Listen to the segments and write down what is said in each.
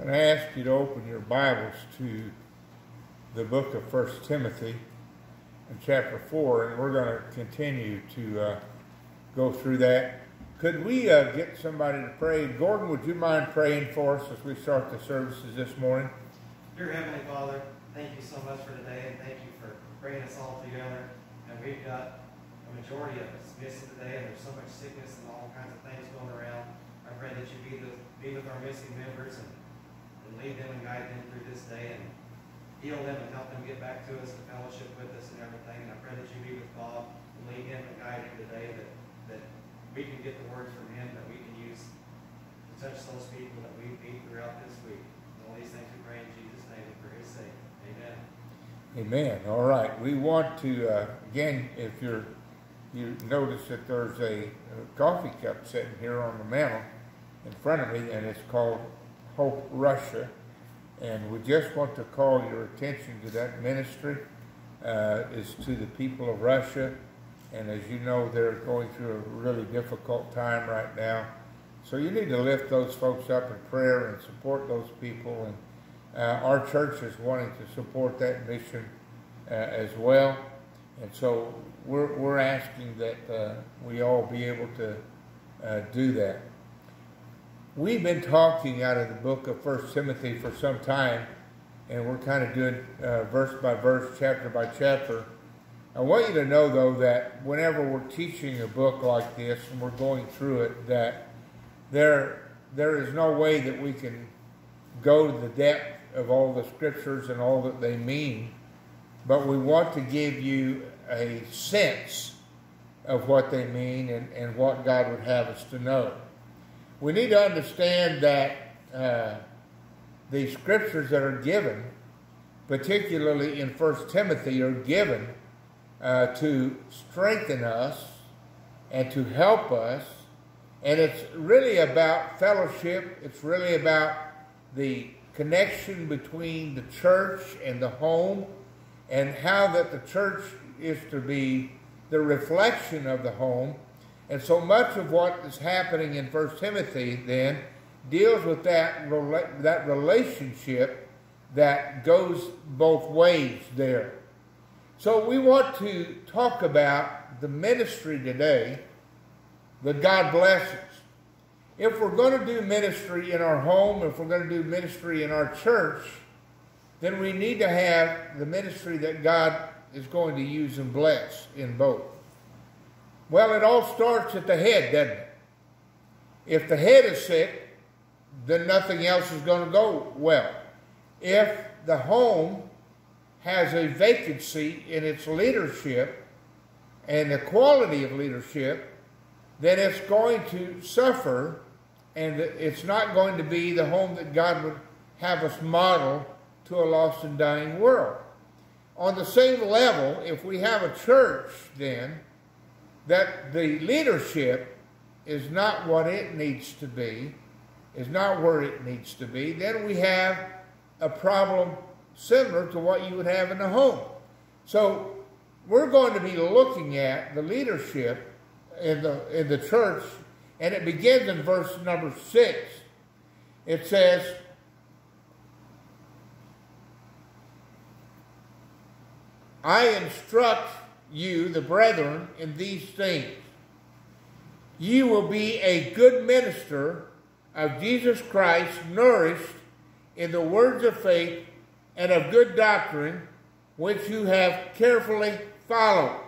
And I ask you to open your Bibles to the book of First Timothy in chapter 4, and we're going to continue to uh, go through that. Could we uh, get somebody to pray? Gordon, would you mind praying for us as we start the services this morning? Dear Heavenly Father, thank you so much for today, and thank you for bringing us all together. And we've got a majority of us missing today, and there's so much sickness and all kinds of things going around. I pray that you be, the, be with our missing members and and lead them and guide them through this day and heal them and help them get back to us and fellowship with us and everything. And I pray that you be with Bob and lead him and guide him today that, that we can get the words from him that we can use to touch those people that we meet throughout this week. And all these things we pray in Jesus' name and for his sake. Amen. Amen. All right. We want to, uh, again, if you're, you notice that there's a, a coffee cup sitting here on the mantle in front of me, and it's called Hope Russia. And we just want to call your attention to that ministry. Uh, is to the people of Russia. And as you know, they're going through a really difficult time right now. So you need to lift those folks up in prayer and support those people. And uh, our church is wanting to support that mission uh, as well. And so we're, we're asking that uh, we all be able to uh, do that. We've been talking out of the book of First Timothy for some time, and we're kind of doing uh, verse by verse, chapter by chapter. I want you to know, though, that whenever we're teaching a book like this and we're going through it, that there there is no way that we can go to the depth of all the scriptures and all that they mean, but we want to give you a sense of what they mean and, and what God would have us to know we need to understand that uh, the scriptures that are given, particularly in First Timothy, are given uh, to strengthen us and to help us. And it's really about fellowship. It's really about the connection between the church and the home and how that the church is to be the reflection of the home and so much of what is happening in First Timothy then deals with that, that relationship that goes both ways there. So we want to talk about the ministry today that God blesses. If we're going to do ministry in our home, if we're going to do ministry in our church, then we need to have the ministry that God is going to use and bless in both. Well, it all starts at the head, doesn't it? If the head is sick, then nothing else is going to go well. If the home has a vacancy in its leadership and the quality of leadership, then it's going to suffer and it's not going to be the home that God would have us model to a lost and dying world. On the same level, if we have a church then that the leadership is not what it needs to be, is not where it needs to be, then we have a problem similar to what you would have in the home. So we're going to be looking at the leadership in the in the church, and it begins in verse number six. It says, I instruct you, the brethren, in these things. You will be a good minister of Jesus Christ, nourished in the words of faith and of good doctrine, which you have carefully followed.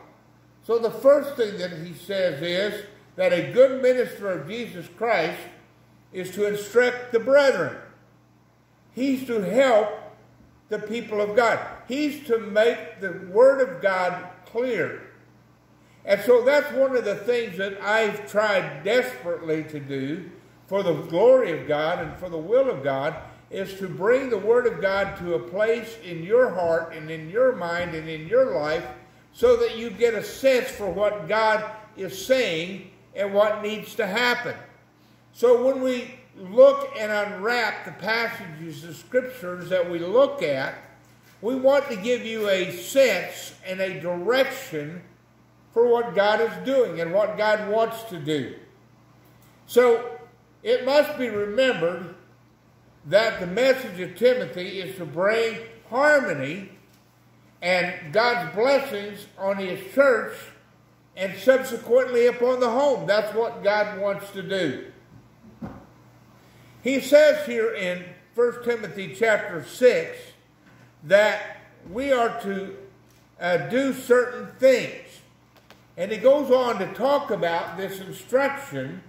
So the first thing that he says is that a good minister of Jesus Christ is to instruct the brethren. He's to help the people of God. He's to make the Word of God clear. And so that's one of the things that I've tried desperately to do for the glory of God and for the will of God is to bring the Word of God to a place in your heart and in your mind and in your life so that you get a sense for what God is saying and what needs to happen. So when we look and unwrap the passages of scriptures that we look at, we want to give you a sense and a direction for what God is doing and what God wants to do. So it must be remembered that the message of Timothy is to bring harmony and God's blessings on his church and subsequently upon the home. That's what God wants to do. He says here in 1 Timothy chapter 6 that we are to uh, do certain things. And he goes on to talk about this instruction.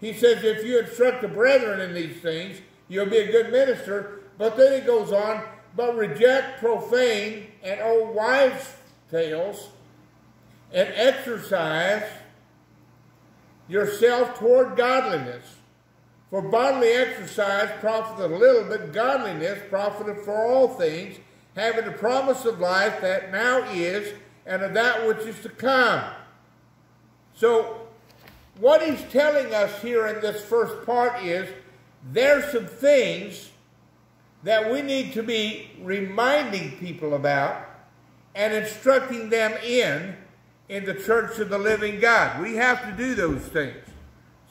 He says, if you instruct the brethren in these things, you'll be a good minister. But then he goes on, but reject profane and old wives' tales and exercise yourself toward godliness. For bodily exercise profiteth a little, but godliness profiteth for all things, having the promise of life that now is and of that which is to come. So, what he's telling us here in this first part is there's some things that we need to be reminding people about and instructing them in in the church of the living God. We have to do those things.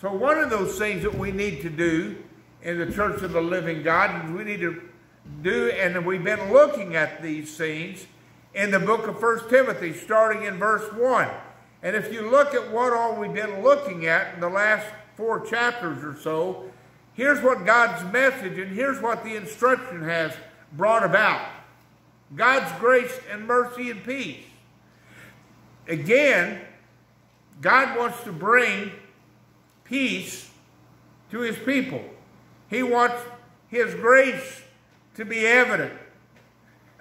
So one of those things that we need to do in the church of the living God is we need to do, and we've been looking at these things in the book of First Timothy, starting in verse 1. And if you look at what all we've been looking at in the last four chapters or so, here's what God's message and here's what the instruction has brought about. God's grace and mercy and peace. Again, God wants to bring peace to his people. He wants his grace to be evident.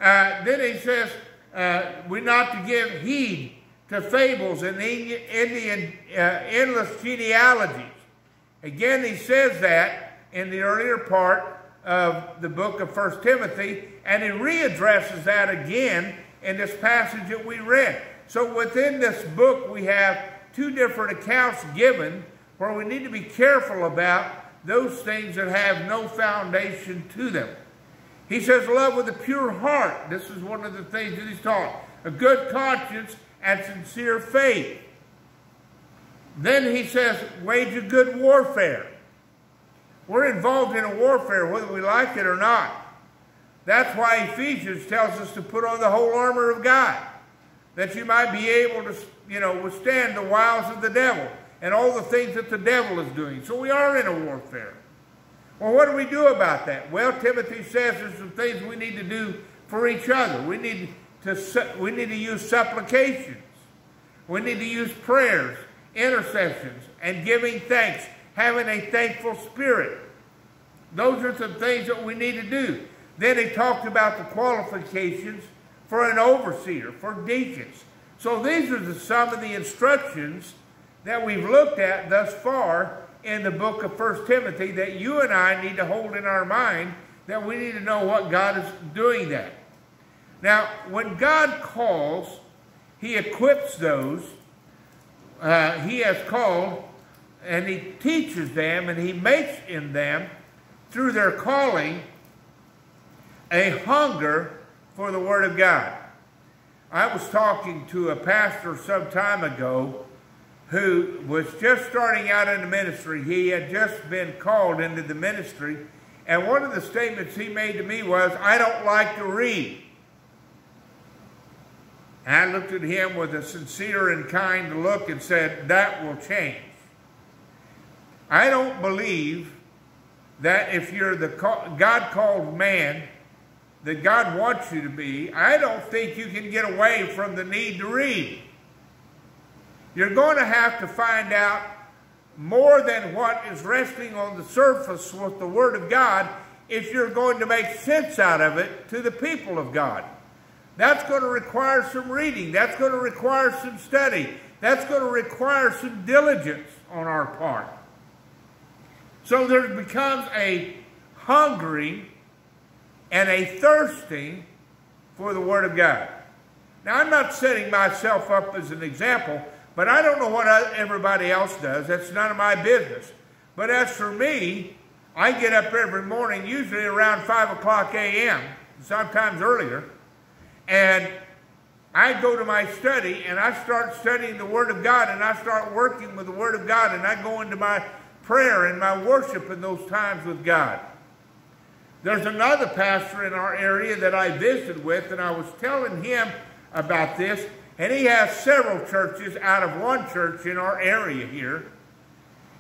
Uh, then he says, uh, we're not to give heed to fables and Indian uh, endless genealogies. Again, he says that in the earlier part of the book of First Timothy, and he readdresses that again in this passage that we read. So within this book, we have two different accounts given where we need to be careful about those things that have no foundation to them. He says, love with a pure heart. This is one of the things that he's taught. A good conscience and sincere faith. Then he says, wage a good warfare. We're involved in a warfare whether we like it or not. That's why Ephesians tells us to put on the whole armor of God, that you might be able to, you know, withstand the wiles of the devil and all the things that the devil is doing. So we are in a warfare. Well, what do we do about that? Well, Timothy says there's some things we need to do for each other. We need to, we need to use supplications. We need to use prayers, intercessions, and giving thanks, having a thankful spirit. Those are some things that we need to do. Then he talked about the qualifications for an overseer, for deacons. So these are the, some of the instructions that we've looked at thus far in the book of First Timothy that you and I need to hold in our mind that we need to know what God is doing that. Now, when God calls, he equips those uh, he has called and he teaches them and he makes in them through their calling a hunger for the Word of God. I was talking to a pastor some time ago who was just starting out in the ministry. He had just been called into the ministry. And one of the statements he made to me was, I don't like to read. And I looked at him with a sincere and kind look and said, that will change. I don't believe that if you're the God-called man that God wants you to be, I don't think you can get away from the need to read. You're going to have to find out more than what is resting on the surface with the Word of God if you're going to make sense out of it to the people of God. That's going to require some reading. That's going to require some study. That's going to require some diligence on our part. So there becomes a hungering and a thirsting for the Word of God. Now, I'm not setting myself up as an example, but I don't know what everybody else does. That's none of my business. But as for me, I get up every morning, usually around 5 o'clock a.m., sometimes earlier, and I go to my study and I start studying the Word of God and I start working with the Word of God and I go into my prayer and my worship in those times with God. There's another pastor in our area that I visited with, and I was telling him about this, and he has several churches out of one church in our area here.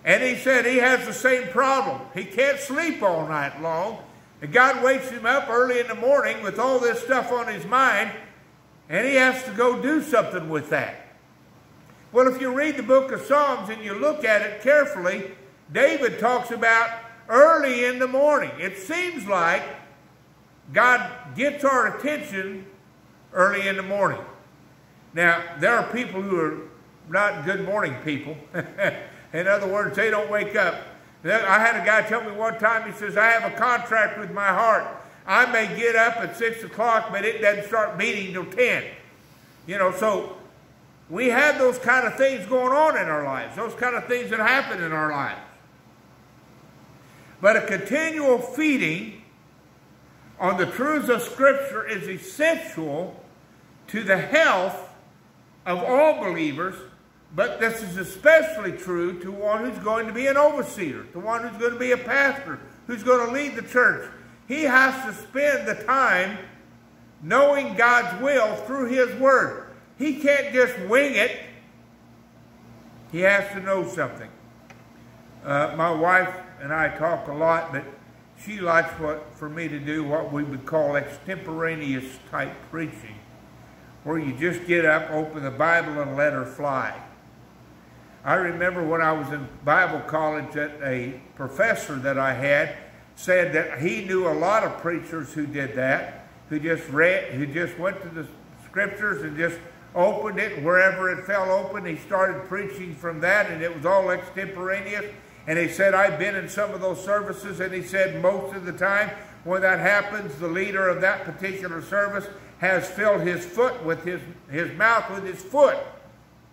And he said he has the same problem. He can't sleep all night long. And God wakes him up early in the morning with all this stuff on his mind, and he has to go do something with that. Well, if you read the book of Psalms and you look at it carefully, David talks about early in the morning. It seems like God gets our attention early in the morning. Now, there are people who are not good morning people. in other words, they don't wake up. I had a guy tell me one time, he says, I have a contract with my heart. I may get up at 6 o'clock, but it doesn't start beating till 10. You know, so we have those kind of things going on in our lives, those kind of things that happen in our lives. But a continual feeding on the truths of Scripture is essential to the health of all believers, but this is especially true to one who's going to be an overseer, to one who's going to be a pastor, who's going to lead the church. He has to spend the time knowing God's will through His Word. He can't just wing it. He has to know something. Uh, my wife and I talk a lot, but she likes what for me to do what we would call extemporaneous type preaching where you just get up, open the Bible, and let her fly. I remember when I was in Bible college that a professor that I had said that he knew a lot of preachers who did that, who just read, who just went to the scriptures and just opened it, wherever it fell open, he started preaching from that, and it was all extemporaneous. And he said, I've been in some of those services, and he said most of the time when that happens, the leader of that particular service has filled his foot with his, his mouth with his foot.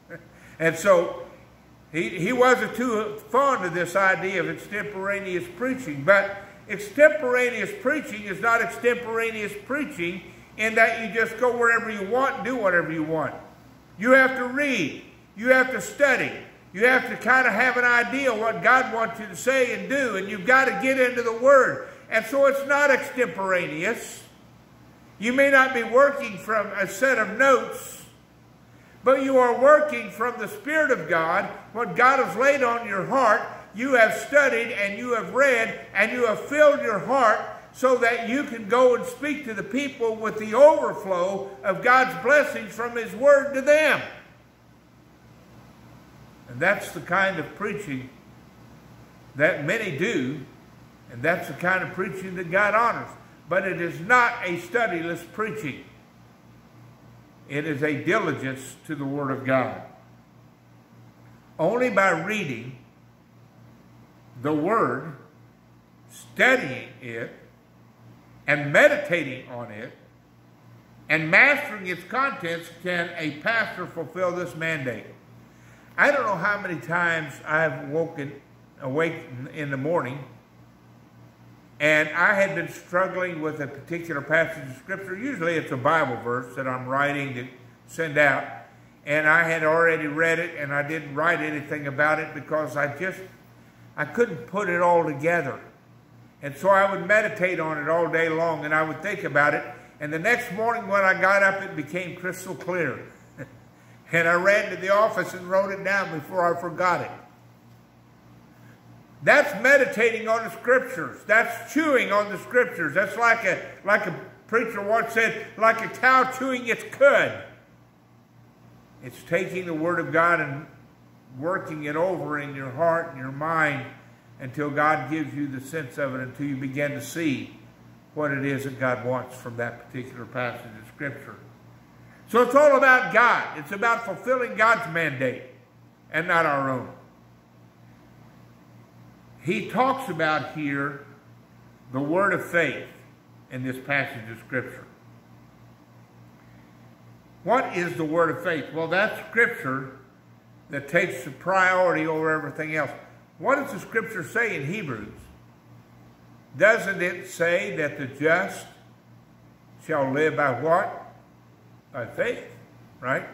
and so he, he wasn't too fond of this idea of extemporaneous preaching. But extemporaneous preaching is not extemporaneous preaching in that you just go wherever you want do whatever you want. You have to read. You have to study. You have to kind of have an idea what God wants you to say and do, and you've got to get into the Word. And so it's not extemporaneous. You may not be working from a set of notes, but you are working from the Spirit of God, what God has laid on your heart. You have studied and you have read and you have filled your heart so that you can go and speak to the people with the overflow of God's blessings from His Word to them. And that's the kind of preaching that many do, and that's the kind of preaching that God honors but it is not a studyless preaching. It is a diligence to the Word of God. Only by reading the Word, studying it, and meditating on it, and mastering its contents can a pastor fulfill this mandate. I don't know how many times I've woken awake in the morning and I had been struggling with a particular passage of Scripture. Usually it's a Bible verse that I'm writing to send out. And I had already read it and I didn't write anything about it because I just, I couldn't put it all together. And so I would meditate on it all day long and I would think about it. And the next morning when I got up, it became crystal clear. and I ran to the office and wrote it down before I forgot it. That's meditating on the scriptures. That's chewing on the scriptures. That's like a like a preacher once said, like a cow chewing its cud. It's taking the word of God and working it over in your heart and your mind until God gives you the sense of it, until you begin to see what it is that God wants from that particular passage of Scripture. So it's all about God. It's about fulfilling God's mandate and not our own he talks about here the word of faith in this passage of Scripture. What is the word of faith? Well, that's Scripture that takes the priority over everything else. What does the Scripture say in Hebrews? Doesn't it say that the just shall live by what? By faith, right?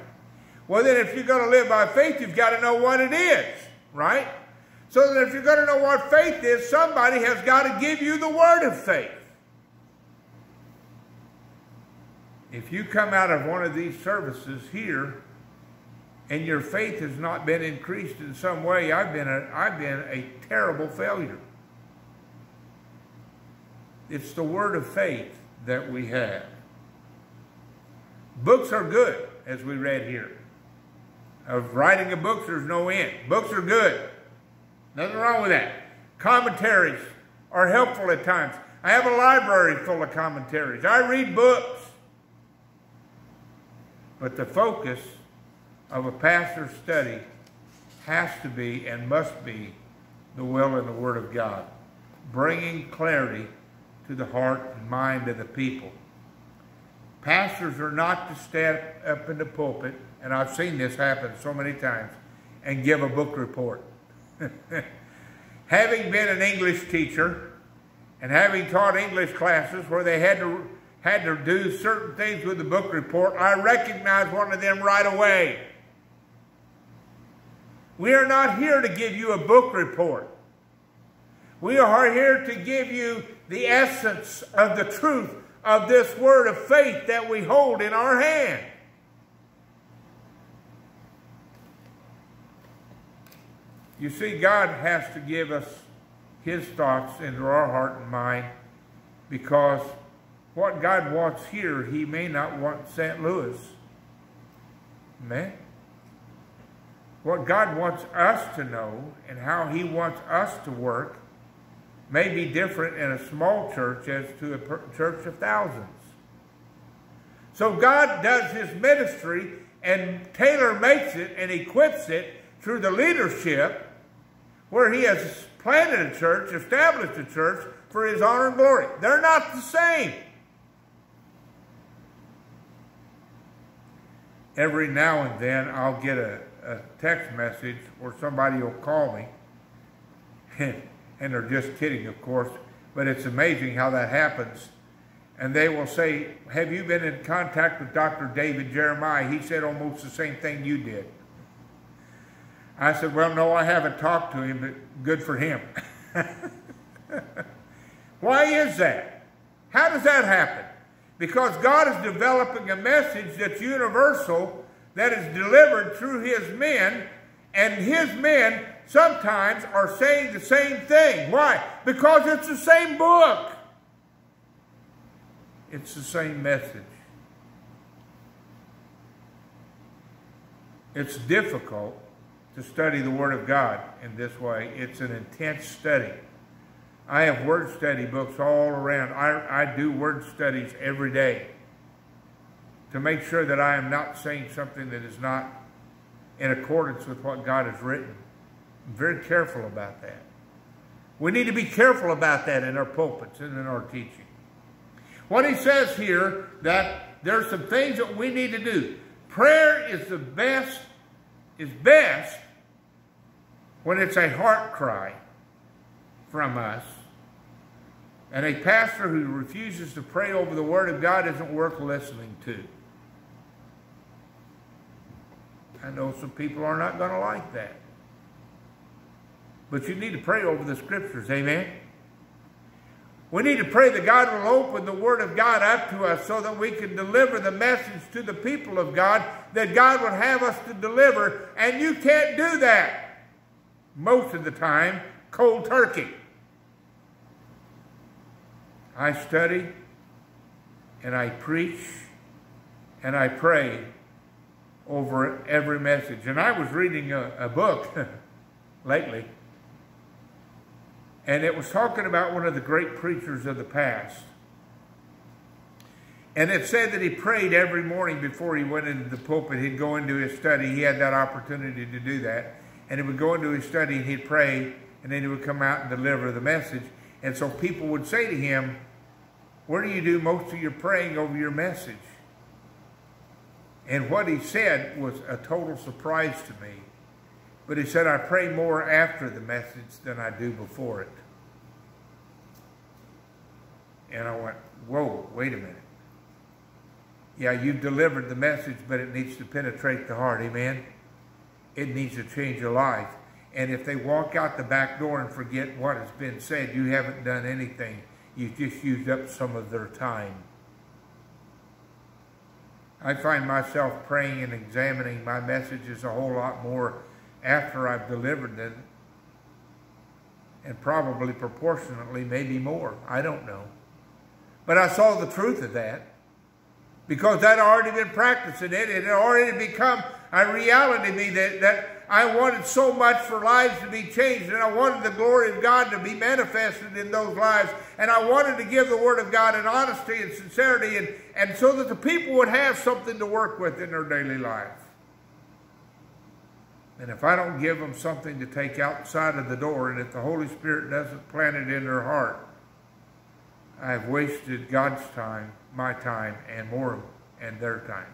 Well, then if you're going to live by faith, you've got to know what it is, right? So that if you're going to know what faith is, somebody has got to give you the word of faith. If you come out of one of these services here and your faith has not been increased in some way, I've been a, I've been a terrible failure. It's the word of faith that we have. Books are good, as we read here. Of writing of books, there's no end. Books are good. Nothing wrong with that. Commentaries are helpful at times. I have a library full of commentaries. I read books. But the focus of a pastor's study has to be and must be the will and the Word of God, bringing clarity to the heart and mind of the people. Pastors are not to step up in the pulpit, and I've seen this happen so many times, and give a book report. having been an English teacher and having taught English classes where they had to had to do certain things with the book report, I recognized one of them right away. We are not here to give you a book report. We are here to give you the essence of the truth of this word of faith that we hold in our hand. You see, God has to give us his thoughts into our heart and mind because what God wants here, he may not want St. Louis. Amen? What God wants us to know and how he wants us to work may be different in a small church as to a church of thousands. So God does his ministry and tailor makes it and equips it through the leadership where he has planted a church, established a church for his honor and glory. They're not the same. Every now and then I'll get a, a text message or somebody will call me, and, and they're just kidding, of course, but it's amazing how that happens. And they will say, Have you been in contact with Dr. David Jeremiah? He said almost the same thing you did. I said, Well, no, I haven't talked to him, but good for him. Why is that? How does that happen? Because God is developing a message that's universal, that is delivered through His men, and His men sometimes are saying the same thing. Why? Because it's the same book. It's the same message. It's difficult to study the Word of God in this way. It's an intense study. I have word study books all around. I, I do word studies every day to make sure that I am not saying something that is not in accordance with what God has written. I'm very careful about that. We need to be careful about that in our pulpits and in our teaching. What he says here, that there's some things that we need to do. Prayer is the best is best when it's a heart cry from us. And a pastor who refuses to pray over the Word of God isn't worth listening to. I know some people are not going to like that. But you need to pray over the Scriptures, amen? We need to pray that God will open the Word of God up to us so that we can deliver the message to the people of God that God would have us to deliver. And you can't do that most of the time cold turkey. I study and I preach and I pray over every message. And I was reading a, a book lately and it was talking about one of the great preachers of the past. And it said that he prayed every morning before he went into the pulpit. He'd go into his study. He had that opportunity to do that. And he would go into his study and he'd pray, and then he would come out and deliver the message. And so people would say to him, Where do you do most of your praying over your message? And what he said was a total surprise to me. But he said, I pray more after the message than I do before it. And I went, whoa, wait a minute. Yeah, you've delivered the message, but it needs to penetrate the heart. Amen? It needs to change your life. And if they walk out the back door and forget what has been said, you haven't done anything. You've just used up some of their time. I find myself praying and examining my messages a whole lot more after I've delivered it, and probably proportionately, maybe more. I don't know. But I saw the truth of that because I'd already been practicing it. It had already become a reality to me that, that I wanted so much for lives to be changed, and I wanted the glory of God to be manifested in those lives, and I wanted to give the Word of God in honesty and sincerity, and, and so that the people would have something to work with in their daily life. And if I don't give them something to take outside of the door, and if the Holy Spirit doesn't plant it in their heart, I've wasted God's time, my time, and more, and their time.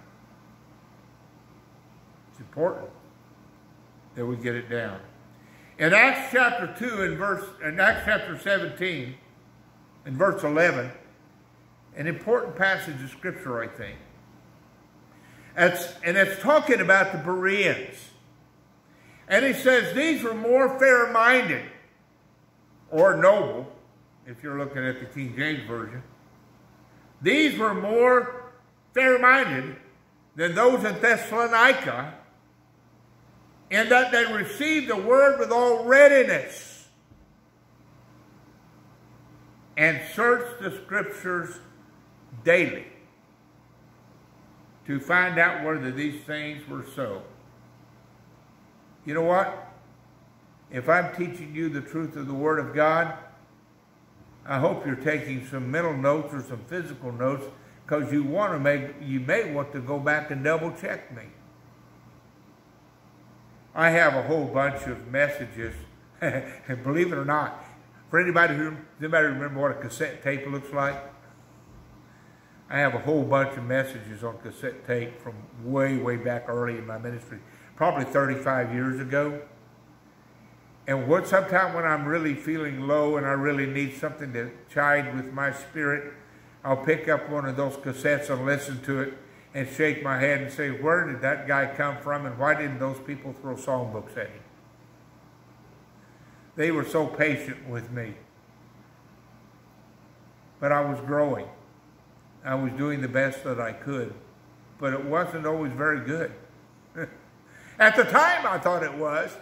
It's important that we get it down. In Acts chapter 2 and verse in Acts chapter 17 in verse 11, an important passage of scripture, I think. It's, and it's talking about the Bereans. And he says these were more fair-minded or noble if you're looking at the King James Version. These were more fair-minded than those in Thessalonica in that they received the word with all readiness and searched the scriptures daily to find out whether these things were so. You know what? If I'm teaching you the truth of the Word of God, I hope you're taking some mental notes or some physical notes because you want to make you may want to go back and double check me. I have a whole bunch of messages, and believe it or not, for anybody who anybody remember what a cassette tape looks like? I have a whole bunch of messages on cassette tape from way, way back early in my ministry, probably 35 years ago. And what sometime when I'm really feeling low and I really need something to chide with my spirit, I'll pick up one of those cassettes and listen to it and shake my head and say, where did that guy come from and why didn't those people throw songbooks at him? They were so patient with me. But I was growing. I was doing the best that I could. But it wasn't always very good. At the time, I thought it was.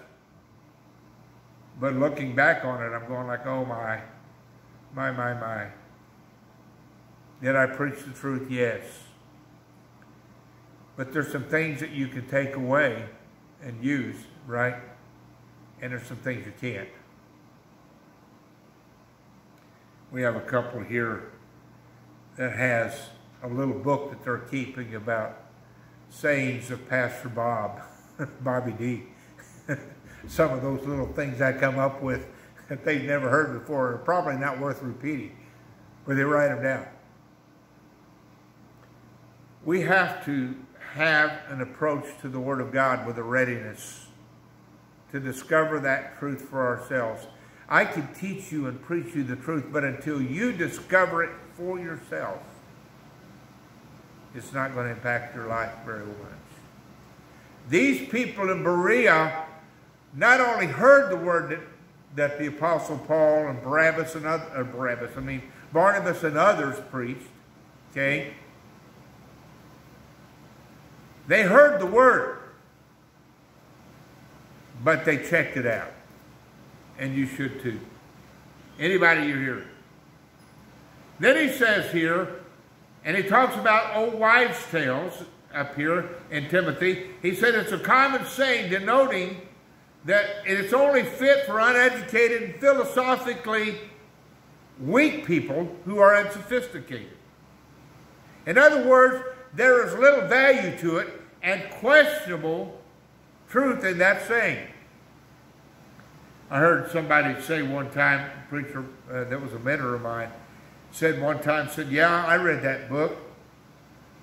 But looking back on it, I'm going like, oh my, my, my, my. Did I preach the truth? Yes. But there's some things that you can take away and use, right? And there's some things you can't. We have a couple here that has a little book that they're keeping about sayings of Pastor Bob, Bobby D. some of those little things I come up with that they've never heard before are probably not worth repeating, but they write them down. We have to have an approach to the Word of God with a readiness to discover that truth for ourselves. I can teach you and preach you the truth, but until you discover it for yourself, it's not going to impact your life very much. These people in Berea not only heard the word that, that the Apostle Paul and Barabbas and other, uh, Barabbas, I mean, Barnabas and others preached, okay? They heard the word, but they checked it out. And you should too. Anybody you hear. Then he says here, and he talks about old wives' tales up here in Timothy. He said it's a common saying denoting that it's only fit for uneducated philosophically weak people who are unsophisticated. In other words, there is little value to it and questionable truth in that saying. I heard somebody say one time, preacher uh, that was a mentor of mine, said one time, said, yeah, I read that book.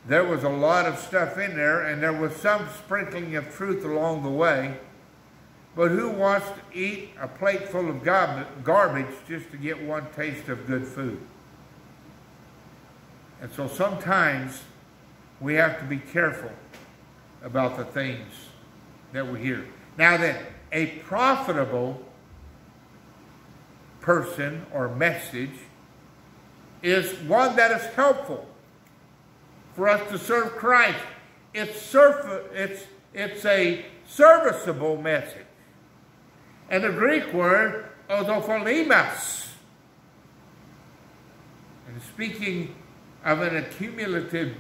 There was a lot of stuff in there, and there was some sprinkling of truth along the way. But who wants to eat a plate full of garbage just to get one taste of good food? And so sometimes we have to be careful about the things that we hear. Now then, a profitable person or message is one that is helpful for us to serve Christ it's, surf, it's, it's a serviceable message. And the Greek word, odopholimas. And speaking of an accumulative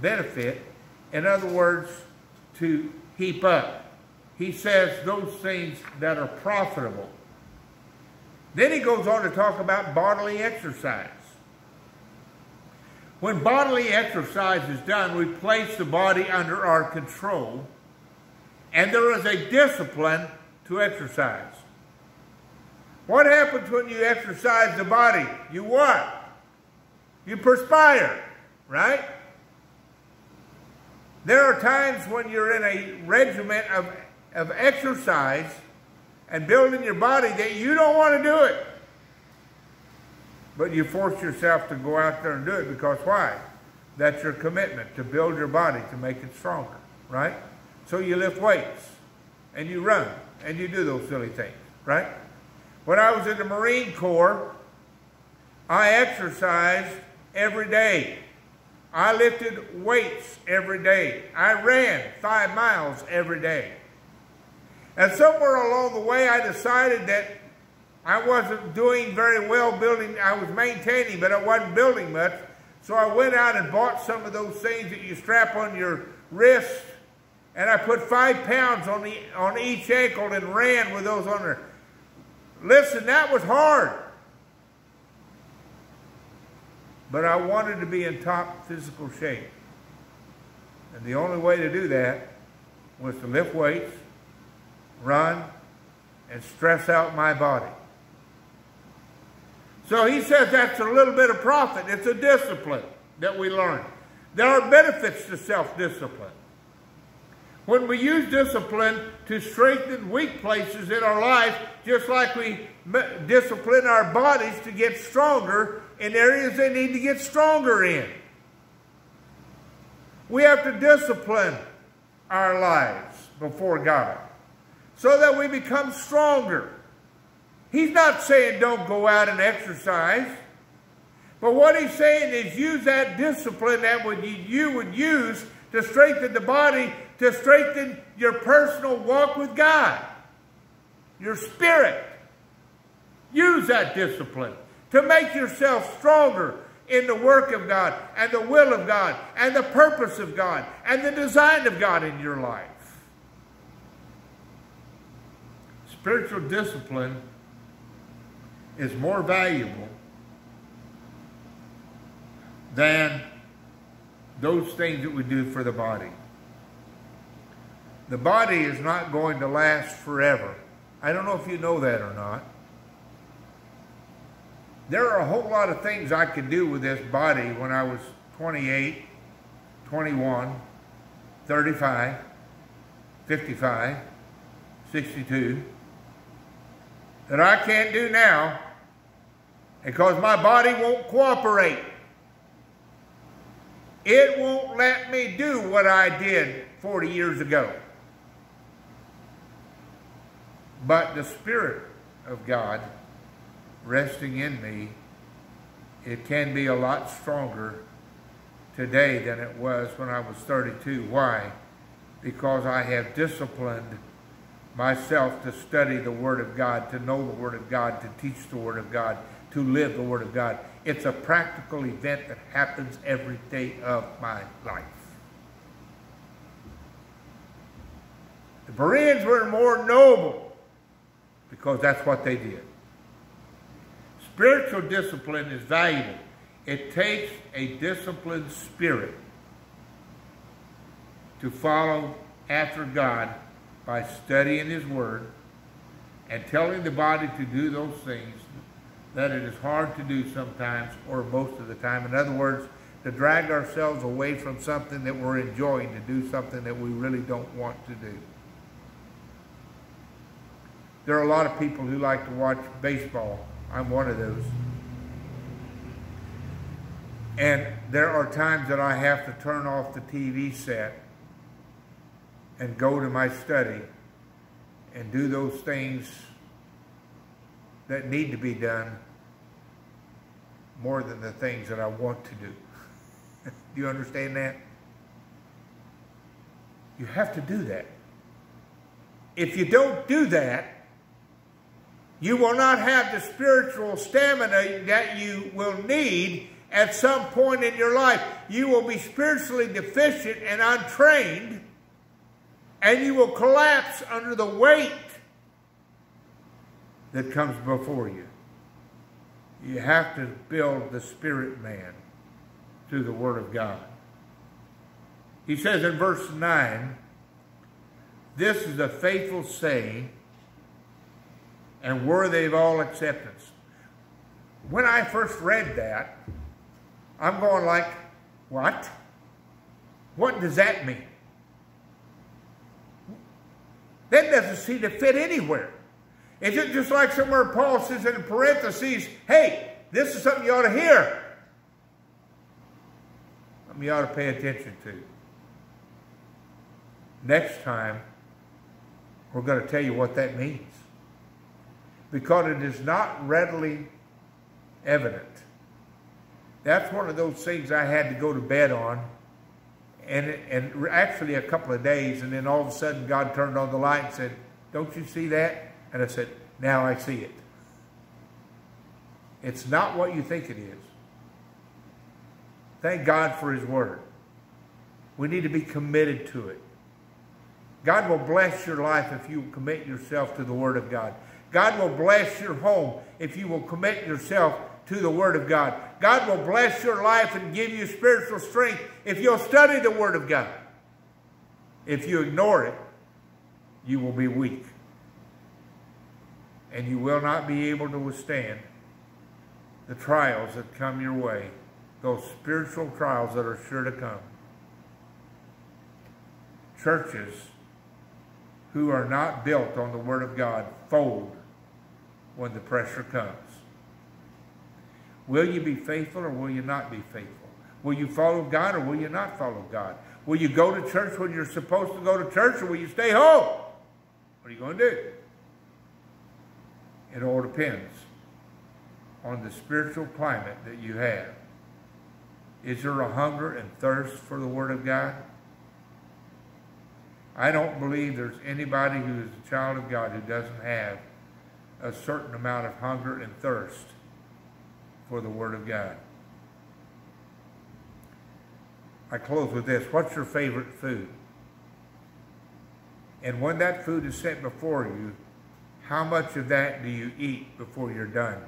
benefit, in other words, to heap up. He says those things that are profitable. Then he goes on to talk about bodily exercise. When bodily exercise is done, we place the body under our control, and there is a discipline to exercise. What happens when you exercise the body? You what? You perspire, right? There are times when you're in a regiment of, of exercise and building your body that you don't want to do it. But you force yourself to go out there and do it because why? That's your commitment to build your body to make it stronger, right? So you lift weights and you run and you do those silly things, right? When I was in the Marine Corps, I exercised every day. I lifted weights every day. I ran five miles every day. And somewhere along the way, I decided that I wasn't doing very well building. I was maintaining, but I wasn't building much. So I went out and bought some of those things that you strap on your wrist. And I put five pounds on, the, on each ankle and ran with those on there. Listen, that was hard. But I wanted to be in top physical shape. And the only way to do that was to lift weights, run, and stress out my body. So he says that's a little bit of profit. It's a discipline that we learn. There are benefits to self-discipline. When we use discipline to strengthen weak places in our life, just like we discipline our bodies to get stronger in areas they need to get stronger in. We have to discipline our lives before God so that we become stronger. He's not saying don't go out and exercise. But what he's saying is use that discipline that would, you would use to strengthen the body, to strengthen your personal walk with God, your spirit. Use that discipline to make yourself stronger in the work of God and the will of God and the purpose of God and the design of God in your life. Spiritual discipline is more valuable than those things that we do for the body. The body is not going to last forever. I don't know if you know that or not. There are a whole lot of things I could do with this body when I was 28, 21, 35, 55, 62 that I can't do now because my body won't cooperate. It won't let me do what I did 40 years ago. But the Spirit of God resting in me, it can be a lot stronger today than it was when I was 32. Why? Because I have disciplined myself to study the Word of God, to know the Word of God, to teach the Word of God, to live the Word of God. It's a practical event that happens every day of my life. The Bereans were more noble because that's what they did. Spiritual discipline is valuable. It takes a disciplined spirit to follow after God by studying His Word and telling the body to do those things that it is hard to do sometimes or most of the time. In other words, to drag ourselves away from something that we're enjoying to do something that we really don't want to do. There are a lot of people who like to watch baseball. I'm one of those. And there are times that I have to turn off the TV set and go to my study and do those things that need to be done more than the things that I want to do. do you understand that? You have to do that. If you don't do that, you will not have the spiritual stamina that you will need at some point in your life. You will be spiritually deficient and untrained, and you will collapse under the weight that comes before you. You have to build the spirit man through the Word of God. He says in verse 9, This is a faithful saying and worthy of all acceptance. When I first read that, I'm going like, what? What does that mean? That doesn't seem to fit anywhere. Is it just like somewhere Paul says in parentheses, hey, this is something you ought to hear? Something you ought to pay attention to. Next time, we're going to tell you what that means. Because it is not readily evident. That's one of those things I had to go to bed on. And, and actually a couple of days, and then all of a sudden God turned on the light and said, Don't you see that? And I said, Now I see it. It's not what you think it is. Thank God for His Word. We need to be committed to it. God will bless your life if you commit yourself to the Word of God. God will bless your home if you will commit yourself to the Word of God. God will bless your life and give you spiritual strength if you'll study the Word of God. If you ignore it, you will be weak. And you will not be able to withstand the trials that come your way, those spiritual trials that are sure to come. Churches who are not built on the Word of God fold when the pressure comes. Will you be faithful or will you not be faithful? Will you follow God or will you not follow God? Will you go to church when you're supposed to go to church or will you stay home? What are you going to do? It all depends on the spiritual climate that you have. Is there a hunger and thirst for the Word of God? I don't believe there's anybody who is a child of God who doesn't have a certain amount of hunger and thirst for the Word of God. I close with this. What's your favorite food? And when that food is set before you, how much of that do you eat before you're done?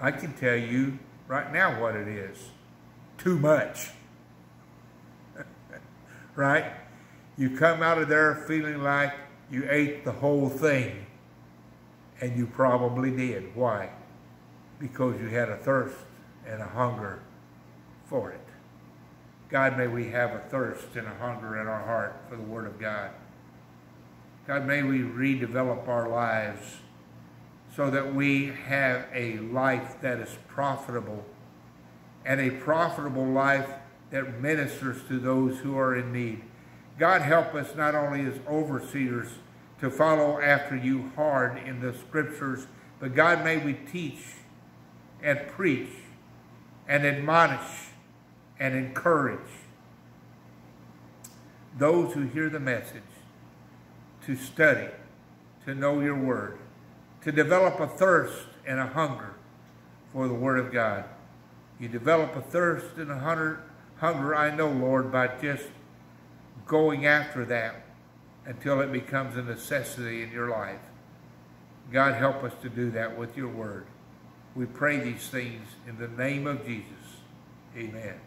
I can tell you right now what it is. Too much. right? You come out of there feeling like you ate the whole thing. And you probably did. Why? Because you had a thirst and a hunger for it. God, may we have a thirst and a hunger in our heart for the Word of God. God, may we redevelop our lives so that we have a life that is profitable and a profitable life that ministers to those who are in need. God, help us not only as overseers to follow after you hard in the scriptures, but God, may we teach and preach and admonish and encourage those who hear the message to study, to know your word, to develop a thirst and a hunger for the word of God. You develop a thirst and a hunger, hunger I know, Lord, by just going after that until it becomes a necessity in your life. God, help us to do that with your word. We pray these things in the name of Jesus. Amen.